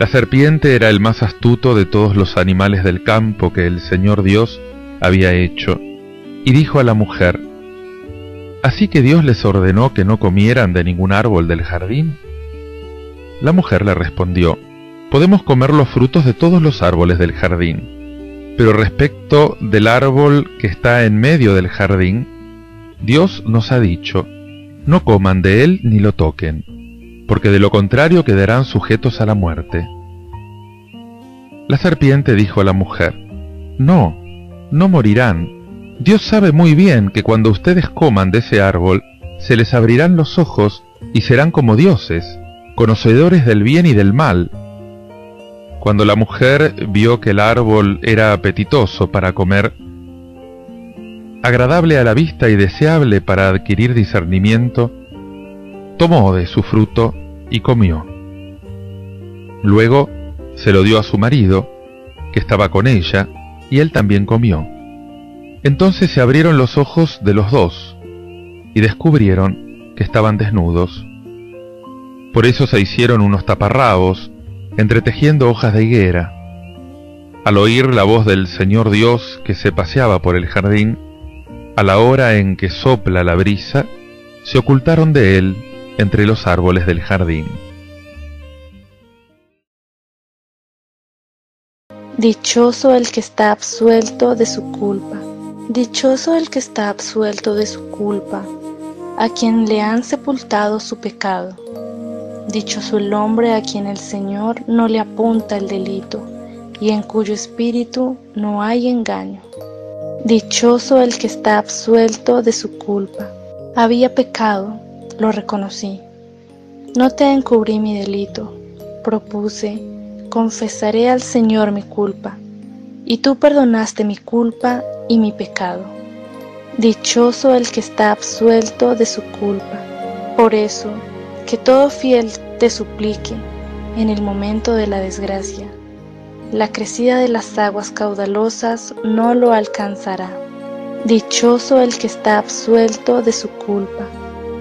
La serpiente era el más astuto de todos los animales del campo que el Señor Dios había hecho, y dijo a la mujer, ¿Así que Dios les ordenó que no comieran de ningún árbol del jardín? La mujer le respondió, Podemos comer los frutos de todos los árboles del jardín, pero respecto del árbol que está en medio del jardín, Dios nos ha dicho, no coman de él ni lo toquen, porque de lo contrario quedarán sujetos a la muerte. La serpiente dijo a la mujer, No, no morirán. Dios sabe muy bien que cuando ustedes coman de ese árbol, se les abrirán los ojos y serán como dioses, conocedores del bien y del mal. Cuando la mujer vio que el árbol era apetitoso para comer, agradable a la vista y deseable para adquirir discernimiento, tomó de su fruto y comió. Luego se lo dio a su marido, que estaba con ella, y él también comió. Entonces se abrieron los ojos de los dos, y descubrieron que estaban desnudos. Por eso se hicieron unos taparrabos, entretejiendo hojas de higuera. Al oír la voz del Señor Dios que se paseaba por el jardín, a la hora en que sopla la brisa, se ocultaron de él entre los árboles del jardín. Dichoso el que está absuelto de su culpa. Dichoso el que está absuelto de su culpa, a quien le han sepultado su pecado. Dichoso el hombre a quien el Señor no le apunta el delito y en cuyo espíritu no hay engaño. Dichoso el que está absuelto de su culpa. Había pecado, lo reconocí. No te encubrí mi delito, propuse, confesaré al Señor mi culpa, y tú perdonaste mi culpa y mi pecado. Dichoso el que está absuelto de su culpa. Por eso, que todo fiel te suplique en el momento de la desgracia la crecida de las aguas caudalosas no lo alcanzará. Dichoso el que está absuelto de su culpa.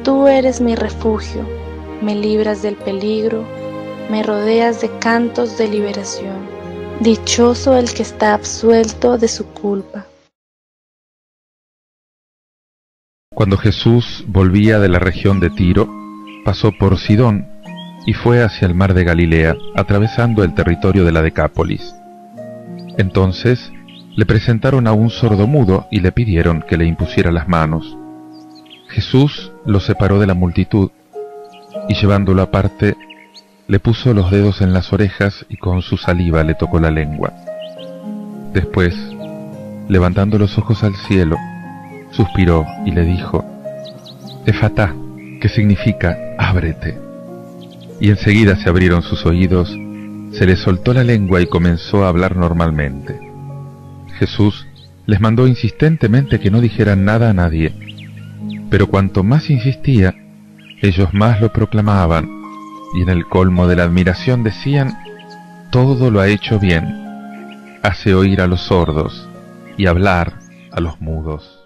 Tú eres mi refugio, me libras del peligro, me rodeas de cantos de liberación. Dichoso el que está absuelto de su culpa. Cuando Jesús volvía de la región de Tiro, pasó por Sidón y fue hacia el mar de Galilea, atravesando el territorio de la Decápolis. Entonces le presentaron a un sordomudo y le pidieron que le impusiera las manos. Jesús lo separó de la multitud y llevándolo aparte, le puso los dedos en las orejas y con su saliva le tocó la lengua. Después, levantando los ojos al cielo, suspiró y le dijo, Efatá, que significa ábrete y enseguida se abrieron sus oídos, se le soltó la lengua y comenzó a hablar normalmente. Jesús les mandó insistentemente que no dijeran nada a nadie, pero cuanto más insistía, ellos más lo proclamaban, y en el colmo de la admiración decían, todo lo ha hecho bien, hace oír a los sordos y hablar a los mudos.